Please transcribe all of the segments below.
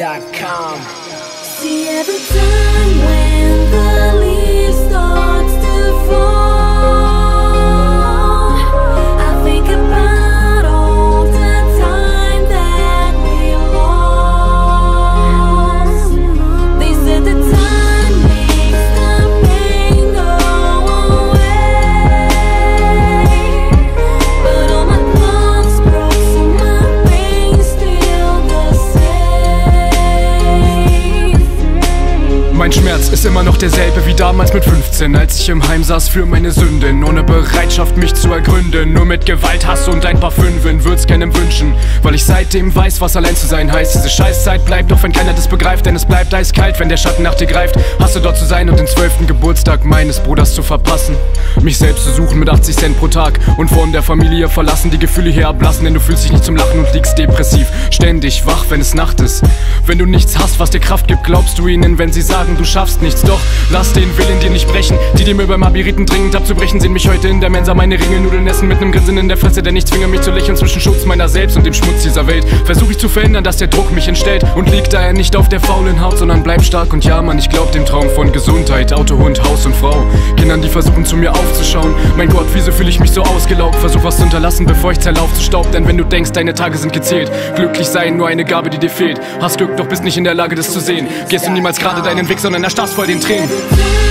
Beats.com. See every time French Schmerz ist immer noch derselbe wie damals mit 15, als ich im Heim saß für meine Sünden. Ohne Bereitschaft, mich zu ergründen. Nur mit Gewalt, Hass und ein paar Fünfen würd's keinem wünschen. Weil ich seitdem weiß, was allein zu sein heißt. Diese Scheißzeit bleibt, auch wenn keiner das begreift. Denn es bleibt eiskalt, wenn der Schatten nach dir greift. Hasse dort zu sein und den zwölften Geburtstag meines Bruders zu verpassen. Mich selbst zu suchen mit 80 Cent pro Tag. Und von der Familie verlassen, die Gefühle hier ablassen. Denn du fühlst dich nicht zum Lachen und liegst depressiv. Ständig wach, wenn es Nacht ist. Wenn du nichts hast, was dir Kraft gibt, glaubst du ihnen, wenn sie sagen, du schaffst nichts. Doch lass den Willen dir nicht brechen. Die, die mir beim Abiriten dringend abzubrechen, sehen mich heute in der Mensa meine Ringelnudeln essen mit nem Grinsen in der Fresse, denn ich zwinge mich zu lächeln zwischen Schutz meiner selbst und dem Schmutz dieser Welt. Versuche ich zu verhindern, dass der Druck mich entstellt und liegt daher nicht auf der faulen Haut, sondern bleib stark und ja, Mann, ich glaub dem Traum von Gesundheit, Auto, Hund, Haus und Frau. Kindern, die versuchen zu mir aufzuschauen. Mein Gott, wieso fühle ich mich so ausgelaugt? Versuch was zu unterlassen, bevor ich zerlauf zu Staub, denn wenn du denkst, deine Tage sind gezählt, glücklich sein, nur eine Gabe, die dir fehlt. Hast Glück, doch bist nicht in der Lage, das zu sehen. Gehst du niemals gerade deinen Weg, sondern erstarrst voll den Tränen.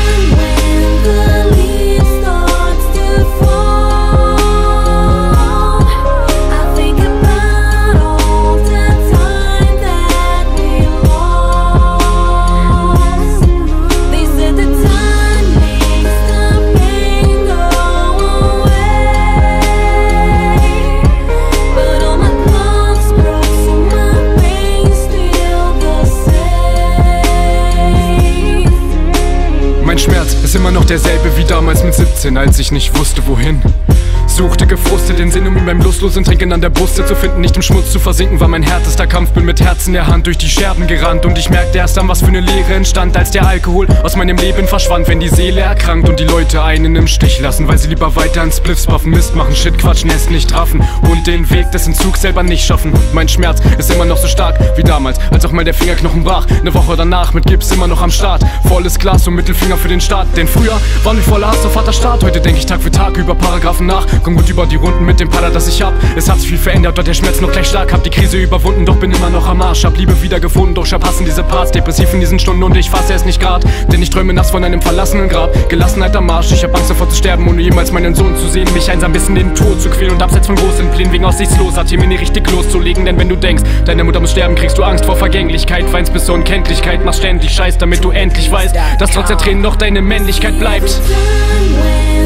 Ist immer noch derselbe wie damals mit 17, als ich nicht wusste wohin. Suchte gefrustet den Sinn, um ihn beim lustlosen Trinken an der Buste zu finden, nicht im Schmutz zu versinken, war mein härtester Kampf. Bin mit Herz in der Hand durch die Scherben gerannt und ich merkte erst dann, was für eine Leere entstand, als der Alkohol aus meinem Leben verschwand, wenn die Seele erkrankt und die Leute einen im Stich lassen, weil sie lieber weiter ans Spliffs puffen, Mist machen, Shit quatschen, es nicht raffen und den Weg des Entzugs selber nicht schaffen. Mein Schmerz ist immer noch so stark wie damals, als auch mal der Fingerknochen brach. Eine Woche danach mit Gips immer noch am Start, volles Glas und Mittelfinger für den Staat. Denn früher waren wir voller Hass auf Vaterstaat, heute denke ich Tag für Tag über Paragraphen nach, komm gut über die Runden mit dem Pader, das ich hab. Es hat sich viel verändert, dort der Schmerz noch gleich stark, hab die Krise überwunden, doch bin immer noch am Arsch. Hab Liebe wieder gefunden, doch schab hassen diese Parts, depressiv in diesen Stunden und ich fasse es nicht grad, denn ich träume nass von einem verlassenen Grab. Gelassenheit am Marsch, ich hab Angst davor zu sterben, ohne jemals meinen Sohn zu sehen, mich einsam bis in den Tod zu quälen und abseits von großen Plänen wegen aussichtsloser Themen nie richtig loszulegen, denn wenn du denkst, deine Mutter muss sterben, kriegst du Angst vor Vergänglichkeit, weinst bis zur Unkenntlichkeit, machst ständig Scheiß, damit du endlich weißt, dass trotz der Tränen noch deine Männlichkeit bleibt. When the